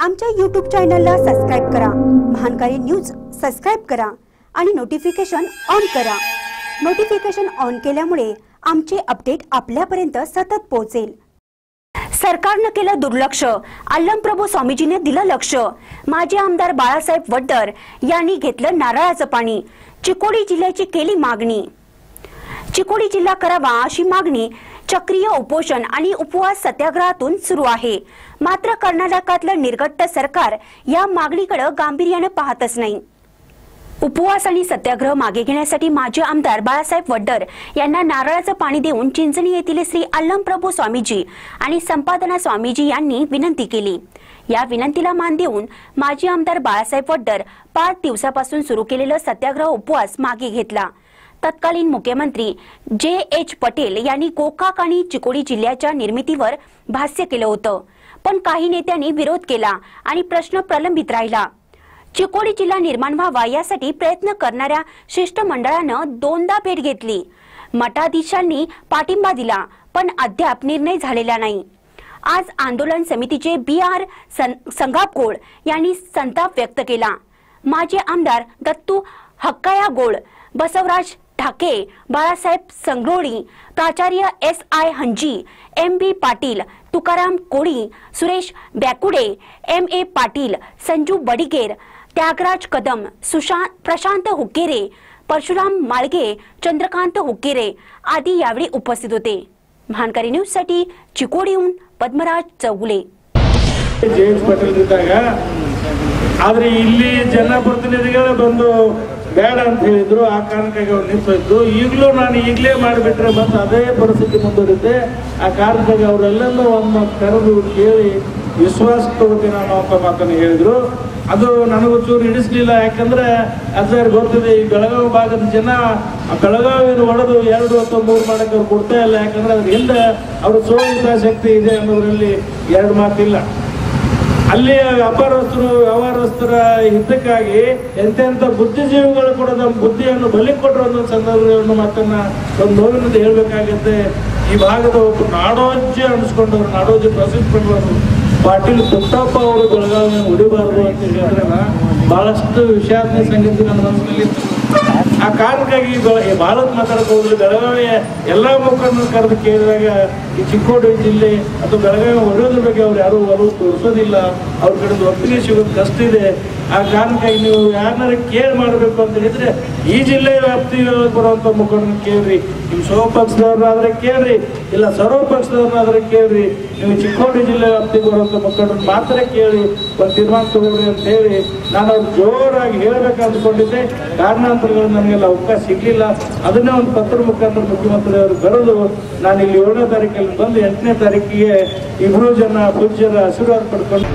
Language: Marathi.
आमच्या यूट्यूब चॅनलला सबस्क्राईब करा. महानकारी न्यूज सबस्क्राईब करा आणि नोटिफिकेशन ऑन करा. नोटिफिकेशन ऑन केल्यामुळे आमचे अपडेट आपल्यापर्यंत सतत पोहोचेल. सरकारनं केलं दुर्लक्ष. अल्लमप्रभू स्वामीजीने दिलं लक्ष. माजी आमदार बाळासाहेब वड्डर यांनी घेतलं नारळाचं पाणी. चिकोडी जिल्ह्याची केली मागणी. चिकोडी जिल्हा करावा अशी मागणी चक्रीय उपोषण आणि उपवास सत्याग्रहातून सुरू आहे. मात्र कर्नाटकातलं निर्गट्ट सरकार या मागणीकडे गांभीर्यानं पाहतच नाही. उपवास आणि सत्याग्रह मागे घेण्यासाठी माजी आमदार बाळासाहेब वड्डर यांना नारळाचं पाणी देऊन चिंचणी येथील श्री अल्लमप्रभू स्वामीजी आणि संपादना स्वामीजी यांनी विनंती केली. या विनंतीला मान देऊन माजी आमदार बाळासाहेब वड्डर पाच दिवसापासून सुरू केलेलं सत्याग्रह उपवास मागे घेतला. तत्कालीन मुख्यमंत्री जे एच पटेल यांनी गोकाक आणि चिकोडी जिल्ह्याच्या निर्मितीवर भाष्य केलं होतं. पण काही नेत्यांनी विरोध केला आणि प्रश्न प्रलंबित राहिला. चिकोडी जिल्हा निर्माण व्हावा यासाठी प्रयत्न करणाऱ्या शिष्टमंडळानं दोनदा भेट घेतली. मठाधीशांनी पाठिंबा दिला पण अद्याप निर्णय झालेला नाही. आज आंदोलन समितीचे बी आर संघापगोळ यांनी संताप व्यक्त केला. माजी आमदार दत्तू हक्काया गोळ बसवराज ठाके बाळासाहेब संगरोळी प्राचार्य S I Hanji M B Patil Tukaram Koli Suresh Bakude M A Patil Sanju Badiger Tyagraj Kadam Sushant Prashant Hukkere Parashuram Malge Chandrakant Hukkere आदी यावेळी उपस्थित होते महानकारी न्यूज साठी चिकोडीहून पद्मराज चौगुले ಜೆ ಎಚ್ ಪಟೇಲ್ ಇದ್ದಾಗ ಆದ್ರೆ ಇಲ್ಲಿ ಜನಪ್ರತಿನಿಧಿಗಳೇ ಬಂದು ಬೇಡ ಅಂತ ಹೇಳಿದ್ರು, ಆ ಕಾರಣಕ್ಕಾಗಿ ಅವ್ರು ನಿಂತೋಯ್ತು ಈಗಲೂ ನಾನು ಈಗಲೇ ಮಾಡಿಬಿಟ್ರೆ ಮತ್ತೆ ಅದೇ ಪರಿಸ್ಥಿತಿ ಮುಂದುವರಿತೆ ಆ ಕಾರಣಕ್ಕಾಗಿ ಅವರೆಲ್ಲನೂ ಒಂದು ಕರೆದು ಕೇಳಿ ವಿಶ್ವಾಸ ತಗೋತೀನಿ ಅನ್ನೋ ಅಂತ ಮಾತನ್ನು ಹೇಳಿದ್ರು. ಅದು ನನಗೆ ಚೂರು ಹಿಡಿಸ್ಲಿಲ್ಲ, ಯಾಕಂದ್ರೆ ಅದ್ರ ಗೊತ್ತಿದೆ, ಈ ಬೆಳಗಾವಿ ಭಾಗದ ಜನ ಬೆಳಗಾವಿನ ಒಡೆದು ಎರಡು ಅಥವಾ ಮೂರು ಮಾಡಕ್ಕೆ ಅವ್ರು ಕೊಡ್ತಾ ಇಲ್ಲ, ಯಾಕಂದ್ರೆ ಅದ್ರ ಹಿಂದೆ ಅವ್ರ ಸೋಲಿತ ಶಕ್ತಿ ಇದೆ ಅನ್ನೋದ್ರಲ್ಲಿ ಎರಡು ಮಾತಿಲ್ಲ. ಅಲ್ಲಿ ವ್ಯಾಪಾರಸ್ಥರು ವ್ಯವಹಾರಸ್ಥರ ಹಿತಕ್ಕಾಗಿ ಎಂತೆಂಥ ಬುದ್ಧಿಜೀವಿಗಳು ಕೂಡ ತಮ್ಮ ಬುದ್ಧಿಯನ್ನು ಬಲಿ ಕೊಟ್ಟರು ಅನ್ನೋ ಸಂದರ್ಭವನ್ನು ಮಾತನ್ನ ಒಂದು ನೋವಿನಿಂದ ಹೇಳ್ಬೇಕಾಗತ್ತೆ. ಈ ಭಾಗದ ಒಬ್ಬ ನಾಡೋಜಿ ಅನಿಸ್ಕೊಂಡವ್ರು, ನಾಡೋಜಿ ಪ್ರಸಿದ್ಧಪಟ್ಟವರು ಪಾಟೀಲ್ ಪುಟ್ಟಪ್ಪ ಅವರು ಬೆಳಗಾವಿ ಹೊಡಿಬಾರದು ಅಂತ ಹೇಳಿದ್ರೆ ಬಹಳಷ್ಟು ವಿಷಾದನೆ ಸಂಗತಿ ನನ್ನ ಮನಸ್ಸಿನಲ್ಲಿ. ಆ ಕಾರಣಕ್ಕಾಗಿ ಭಾರತ್ ಮಾತಾಡಕ್ ಹೋದ್ರೆ ಬೆಳಗಾವಿಯ ಎಲ್ಲ ಮುಖಂಡರು ಕರೆದು ಕೇಳಿದಾಗ ಈ ಚಿಕ್ಕೋಡಿ ಜಿಲ್ಲೆ ಅಥವಾ ಬೆಳಗಾವಿ ಹೊಡೆಯೋದ್ರ ಬಗ್ಗೆ ಅವ್ರು ಯಾರು ಒಲವು ತೋರಿಸೋದಿಲ್ಲ. ಅವ್ರ ಕಡೆದು ಒಪ್ಪಿಗೆ ಸಿಗೋದು ಕಷ್ಟ ಇದೆ. ಆ ಕಾರಣಕ್ಕಾಗಿ ನೀವು ಯಾರನ್ನಾರು ಕೇರ್ ಮಾಡಬೇಕು ಅಂತ ಹೇಳಿದ್ರೆ ಈ ಜಿಲ್ಲೆಯ ವ್ಯಾಪ್ತಿಯಲ್ಲಿ ಬರುವಂತ ಮುಖಂಡರನ್ನ ಕೇಳ್ರಿ. ನೀವು ಸ್ವಪಕ್ಷದವ್ರನ್ನಾದ್ರೆ ಕೇಳ್ರಿ. ಇಲ್ಲ ಸರ್ವ ಪಕ್ಷದವ್ರನ್ನಾದ್ರೆ ಕೇಳ್ರಿ. ನೀವು ಚಿಕ್ಕೋಡಿ ಜಿಲ್ಲೆ ವ್ಯಾಪ್ತಿಗೆ ಬರುವಂತ ಮುಖಂಡರು ಮಾತ್ರ ಕೇಳಿ ಒಂದು ತೀರ್ಮಾನ ತಗೊಳ್ರಿ ಅಂತ ಹೇಳಿ ನಾನು ಅವ್ರು ಜೋರಾಗಿ ಹೇಳಬೇಕು ಅಂದ್ಕೊಂಡಿದ್ದೆ. ಕಾರಣಾಂತರಗಳು ನನಗೆಲ್ಲ ಅವಕಾಶ ಸಿಗಲಿಲ್ಲ. ಅದನ್ನೇ ಒಂದು ಪತ್ರ ಮುಖಾಂತರ ಮುಖ್ಯಮಂತ್ರಿ ಅವರು ಬರೆದು ನಾನು ಇಲ್ಲಿ ಏಳನೇ ತಾರೀಕಲ್ಲಿ ಬಂದು ಎಂಟನೇ ತಾರೀಕಿಗೆ ಇಬ್ಬರು ಜನ ಪೂಜ್ಯರ ಆಶೀರ್ವಾದ ಪಡ್ಕೊಂಡು